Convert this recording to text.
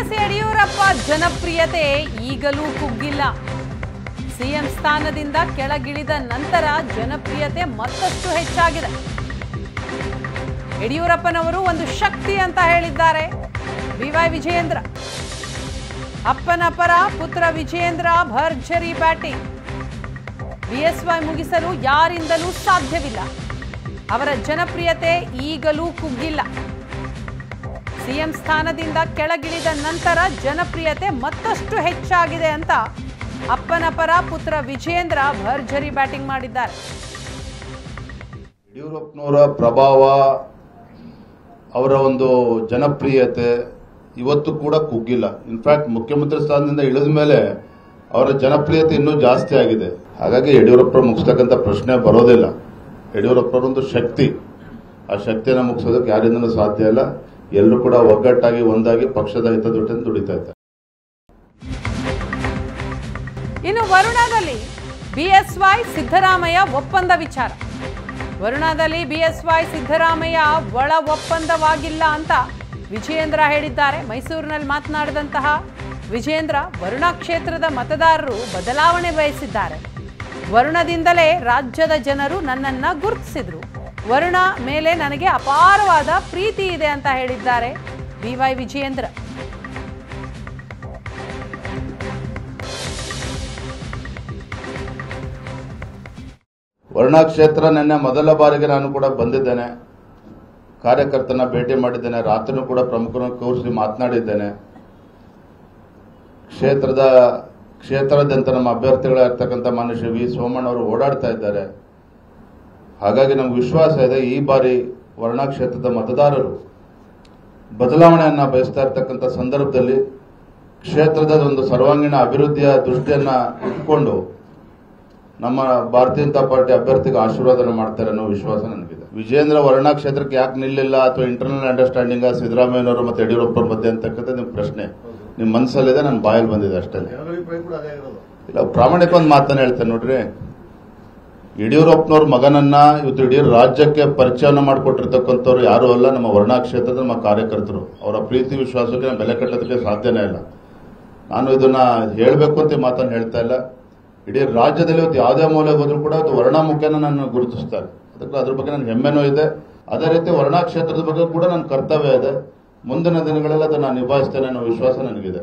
BS Yediyurappa ಜನಪ್ರಿಯತೆ ಈಗಲೂ ಕುಗ್ಗಿಲ್ಲ. CM ಸ್ಥಾನದಿಂದ ಕೆಳಗಿಳಿದ ನಂತರ ಜನಪ್ರಿಯತೆ ಮತ್ತಷ್ಟು ಹೆಚ್ಚಾಗಿದೆ. ಯಡಿಯೂರಪ್ಪನವರು ಒಂದು ಶಕ್ತಿ ಅಂತ ಹೇಳಿದ್ದಾರೆ. B Y Vijayendra. ಅಪ್ಪನ ಪರ ಪುತ್ರ ವಿಜಯೇಂದ್ರ, ಭರ್ಜರಿ ಬ್ಯಾಟಿಂಗ್. ಬಿಎಸ್ವೈ ಮುಗಿಸಲು ಯಾರಿಂದಲೂ ಸಾಧ್ಯವಿಲ್ಲ. ಅವರ ಜನಪ್ರಿಯತೆ ಈಗಲೂ ಕುಗ್ಗಿಲ್ಲ. ಸಿಎಂ ಸ್ಥಾನದಿಂದ ಕೆಳಗಿಳಿದ ನಂತರ ಜನಪ್ರಿಯತೆ ಮತ್ತಷ್ಟು ಹೆಚ್ಚಾಗಿದೆ ಅಂತ ಅಪ್ಪನ ಪರ ಪುತ್ರ ವಿಜೇಂದ್ರ ಭರ್ಜರಿ ಬ್ಯಾಟಿಂಗ್ ಮಾಡಿದ್ದಾರೆ. ಯಡಿಯೂರಪ್ಪನವರ ಪ್ರಭಾವ, ಅವರ ಒಂದು ಜನಪ್ರಿಯತೆ ಇವತ್ತು ಕೂಡ ಕುಗ್ಗಿಲ್ಲ. ಇನ್ಫ್ಯಾಕ್ಟ್ ಮುಖ್ಯಮಂತ್ರಿ ಸ್ಥಾನದಿಂದ ಇಳಿದ ಮೇಲೆ ಅವರ ಜನಪ್ರಿಯತೆ ಇನ್ನೂ ಜಾಸ್ತಿ ಆಗಿದೆ. ಹಾಗಾಗಿ ಯಡಿಯೂರಪ್ಪ ಮುಗಿಸ್ತಕ್ಕಂಥ ಪ್ರಶ್ನೆ ಬರೋದಿಲ್ಲ. ಯಡಿಯೂರಪ್ಪರೊಂದು ಶಕ್ತಿ. ಆ ಶಕ್ತಿಯನ್ನು ಮುಗಿಸೋದಕ್ಕೆ ಯಾರಿಂದಲೂ ಸಾಧ್ಯ ಇಲ್ಲ. ಎಲ್ಲರೂ ಕೂಡ ಒಗ್ಗಟ್ಟಾಗಿ, ಒಂದಾಗಿ ಪಕ್ಷದ ಹಿತದೊಟ್ಟಿಂದ ದುಡಿತಾ ಇದ್ದಾರೆ. ಇನ್ನು ವರುಣಾದಲ್ಲಿ ಬಿಎಸ್ವೈ ಸಿದ್ದರಾಮಯ್ಯ ಒಪ್ಪಂದ ವಿಚಾರ. ವರುಣಾದಲ್ಲಿ ಬಿಎಸ್ವೈ ಸಿದ್ದರಾಮಯ್ಯ ಒಳ ಒಪ್ಪಂದವಾಗಿಲ್ಲ ಅಂತ ವಿಜಯೇಂದ್ರ ಹೇಳಿದ್ದಾರೆ. ಮೈಸೂರಿನಲ್ಲಿ ಮಾತನಾಡಿದಂತಹ ವಿಜಯೇಂದ್ರ ವರುಣ ಕ್ಷೇತ್ರದ ಮತದಾರರು ಬದಲಾವಣೆ ಬಯಸಿದ್ದಾರೆ. ವರುಣದಿಂದಲೇ ರಾಜ್ಯದ ಜನರು ನನ್ನನ್ನು ಗುರುತಿಸಿದ್ರು. ವರುಣ ಮೇಲೆ ನನಗೆ ಅಪಾರವಾದ ಪ್ರೀತಿ ಇದೆ ಅಂತ ಹೇಳಿದ್ದಾರೆ ಬಿವೈ ವಿಜಯೇಂದ್ರ. ವರುಣ ಕ್ಷೇತ್ರ ನಿನ್ನೆ ಮೊದಲ ಬಾರಿಗೆ ನಾನು ಕೂಡ ಬಂದಿದ್ದೇನೆ. ಕಾರ್ಯಕರ್ತನ ಭೇಟಿ ಮಾಡಿದ್ದೇನೆ. ರಾತ್ರಿನೂ ಕೂಡ ಪ್ರಮುಖರನ್ನು ಕೂರಿಸಿ ಮಾತನಾಡಿದ್ದೇನೆ. ಕ್ಷೇತ್ರದ ಕ್ಷೇತ್ರದಂತ ನಮ್ಮ ಅಭ್ಯರ್ಥಿಗಳಾಗಿರ್ತಕ್ಕಂಥ ಮನುಷ್ಯ ವಿ ಸೋಮಣ್ಣ ಅವರು ಓಡಾಡ್ತಾ ಇದ್ದಾರೆ. ಹಾಗಾಗಿ ನಮ್ಗೆ ವಿಶ್ವಾಸ ಇದೆ ಈ ಬಾರಿ ವರ್ಣ ಕ್ಷೇತ್ರದ ಮತದಾರರು ಬದಲಾವಣೆಯನ್ನ ಬಯಸ್ತಾ ಇರ್ತಕ್ಕಂಥ ಸಂದರ್ಭದಲ್ಲಿ ಕ್ಷೇತ್ರದ ಒಂದು ಸರ್ವಾಂಗೀಣ ಅಭಿವೃದ್ಧಿಯ ದೃಷ್ಟಿಯನ್ನ ಇಟ್ಕೊಂಡು ನಮ್ಮ ಭಾರತೀಯ ಜನತಾ ಪಾರ್ಟಿ ಅಭ್ಯರ್ಥಿಗೆ ಆಶೀರ್ವಾದನ ಮಾಡ್ತಾರೆ ಅನ್ನೋ ವಿಶ್ವಾಸ ನನಗಿದೆ. ವಿಜೇಂದ್ರ ವರ್ಣಾ ಕ್ಷೇತ್ರಕ್ಕೆ ಯಾಕೆ ನಿಲ್ಲಿಲ್ಲ ಅಥವಾ ಇಂಟರ್ನಲ್ ಅಂಡರ್ಸ್ಟ್ಯಾಂಡಿಂಗ್ ಸಿದ್ದರಾಮಯ್ಯನವರು ಮತ್ತೆ ಯಡಿಯೂರಪ್ಪ ಮಧ್ಯೆ ಅಂತಕ್ಕಂಥ ನಿಮ್ ಪ್ರಶ್ನೆ. ನಿಮ್ ಮನಸ್ಸಲ್ಲಿದೆ ನನ್ನ ಬಾಯಲ್ಲಿ ಬಂದಿದೆ ಅಷ್ಟೇ. ಇಲ್ಲ ಪ್ರಾಮಾಣಿಕ ಒಂದು ಮಾತನ್ನ ಹೇಳ್ತೇನೆ ನೋಡ್ರಿ. ಯಡಿಯೂರಪ್ಪನವ್ರ ಮಗನನ್ನ ಇವತ್ತು ಇಡೀ ರಾಜ್ಯಕ್ಕೆ ಪರಿಚಯನ ಮಾಡಿಕೊಟ್ಟಿರ್ತಕ್ಕಂಥವ್ರು ಯಾರು ಅಲ್ಲ, ನಮ್ಮ ವರ್ಣಾ ಕ್ಷೇತ್ರದ ನಮ್ಮ ಕಾರ್ಯಕರ್ತರು. ಅವರ ಪ್ರೀತಿ, ವಿಶ್ವಾಸಕ್ಕೆ ನಾನು ಬೆಲೆ ಕಟ್ಟೋದಕ್ಕೆ ಸಾಧ್ಯನೇ ಇಲ್ಲ. ನಾನು ಇದನ್ನ ಹೇಳಬೇಕು ಅಂತ ಮಾತನ್ನು ಹೇಳ್ತಾ ಇಲ್ಲ. ಇಡೀ ರಾಜ್ಯದಲ್ಲಿ ಇವತ್ತು ಯಾವುದೇ ಮೂಲೆ ಹೋದ್ರೂ ಕೂಡ ಅದು ವರ್ಣಾ ಮುಖ್ಯನ ನಾನು ಗುರುತಿಸ್ತಾರೆ. ಅದಕ್ಕೆ ಅದ್ರ ಬಗ್ಗೆ ನನ್ನ ಹೆಮ್ಮೆನೂ ಇದೆ. ಅದೇ ರೀತಿ ವರ್ಣಾ ಕ್ಷೇತ್ರದ ಬಗ್ಗೆ ಕೂಡ ನನ್ನ ಕರ್ತವ್ಯ ಇದೆ. ಮುಂದಿನ ದಿನಗಳಲ್ಲಿ ಅದನ್ನು ನಾನು ನಿಭಾಯಿಸ್ತೇನೆ ಅನ್ನೋ ವಿಶ್ವಾಸ ನನಗಿದೆ.